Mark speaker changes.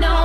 Speaker 1: know